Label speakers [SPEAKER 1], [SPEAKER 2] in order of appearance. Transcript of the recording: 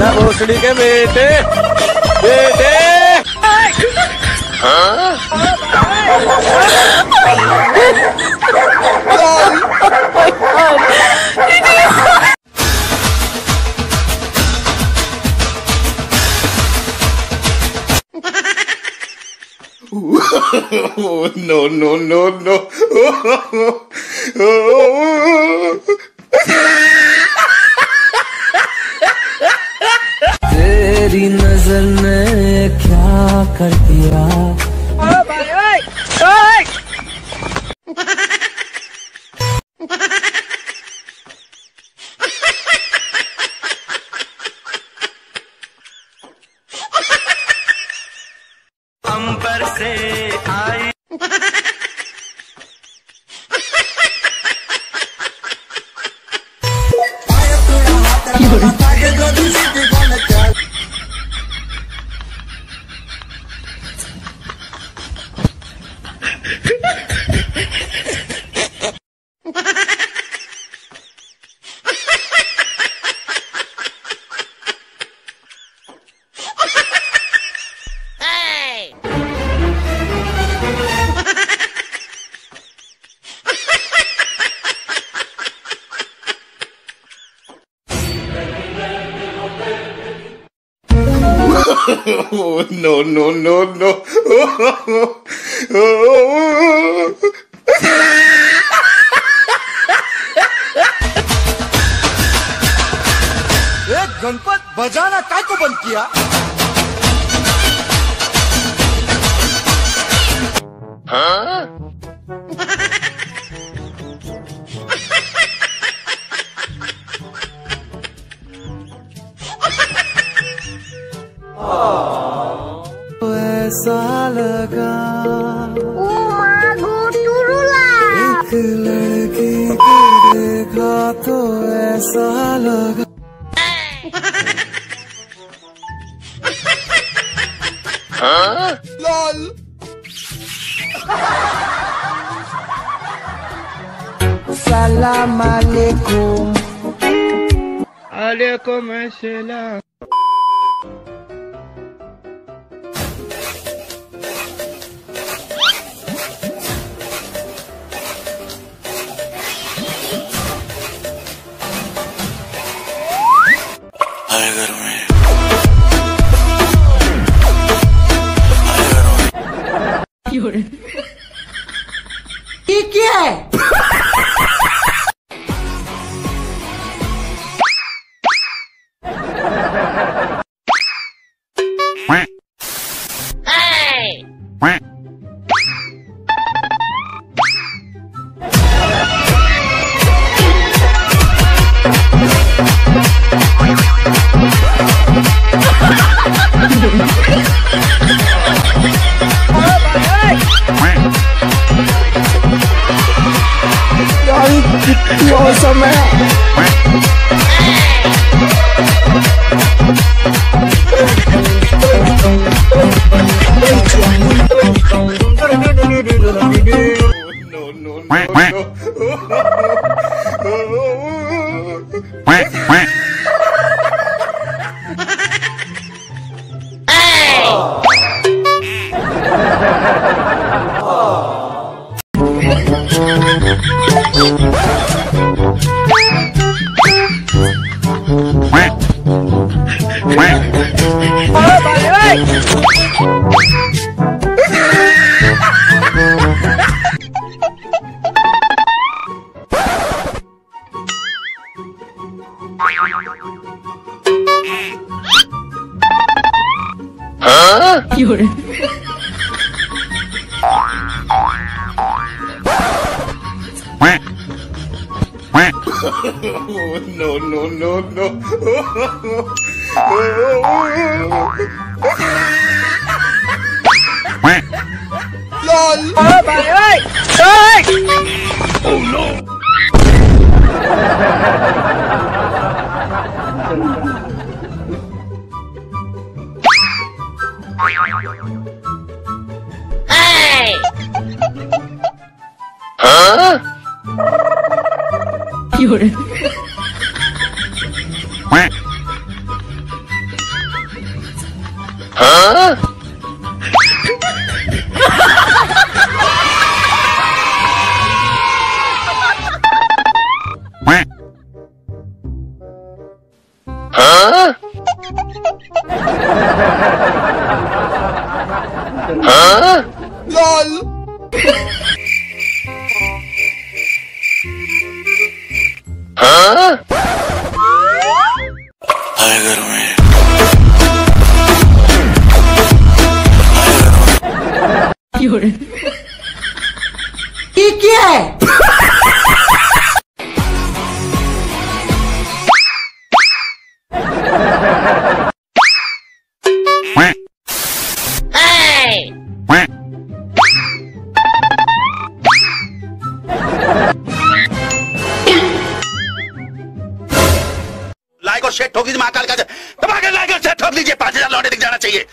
[SPEAKER 1] ना भोसड़ी के बेटे बेटे
[SPEAKER 2] Oh, no, no, no, no.
[SPEAKER 3] तेरी नज़र ने क्या कर दिया?
[SPEAKER 2] no, no, no, no.
[SPEAKER 4] Ganpat बजाना काय को बंद किया?
[SPEAKER 3] ऐसा लगा देखा तो ऐसा लगा
[SPEAKER 4] सलाम अलैकुम
[SPEAKER 1] अलैकुम अस्सलाम
[SPEAKER 2] हर
[SPEAKER 4] ये क्या है Quack, quack. 有人。
[SPEAKER 2] no no no no. Lol. Ờ bạn ơi. Oh no. 哎！啊！有人。Huh? हाँ? हाँ?
[SPEAKER 3] टाइगर ये क्या है
[SPEAKER 5] लाइक और शेयर ठोक दीजिए महाकाल का। दबा के लाइक और शेयर ठोक दीजिए। पाँच हज़ार लौटे दिख जाना चाहिए।